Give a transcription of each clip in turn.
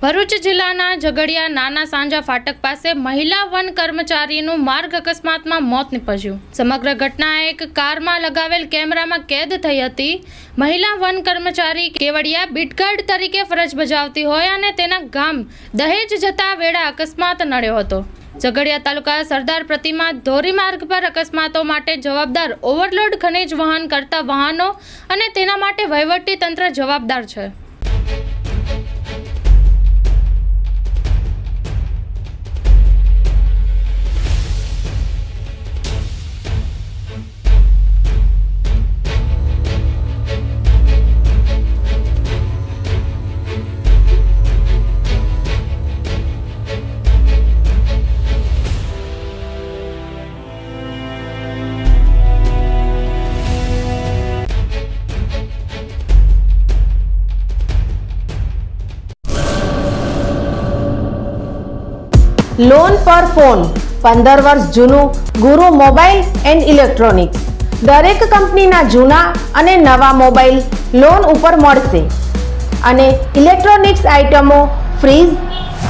ભરૂચ જિલ્લાના ઝઘડિયા નાના સાંજા ફાટક પાસે મહિલા વન કર્મચારીનું માર્ગ અકસ્માતમાં મોત નીપજ્યું. સમગ્ર ઘટના એક કારમાં લગાવેલ કેમેરામાં કેદ થઈ હતી. મહિલા વન કર્મચારી કેવડિયા બીટગાર્ડ તરીકે ફરજ બજાવતી હોય અને તેના ગામ દહેજ જતા વેળા અકસ્માત નડ્યો હતો. ઝઘડિયા તાલુકા સરદાર પ્રતિમા ધોરીમાર્ગ પર અકસ્માતો માટે જવાબદાર ઓવરલોડ ખનિજ વહન કરતા વાહનો અને તેના માટે વહીવટી તંત્ર જવાબદાર છે. લોન પર ફોન પંદર વર્ષ જૂનું, ગુરુ મોબાઈલ એન્ડ ઇલેક્ટ્રોનિક્સ દરેક કંપનીના જૂના અને નવા મોબાઈલ લોન ઉપર મળશે. અને ઇલેક્ટ્રોનિક્સ આઇટમો fridge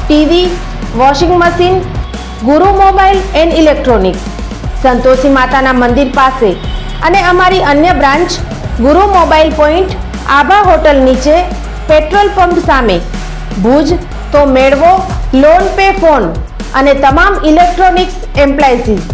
TV washing machine Guru mobile and electronics Santoshi માતાના મંદિર પાસે. અને અમારી અન્ય branch, Guru mobile point, Abha hotel નીચે, પેટ્રોલ પંપ સામે. ભુજ, તો મેળવો લોન પે ફોન અને તમામ ઇલેક્ટ્રોનિક્સ એમ્પ્લાયન્સીસ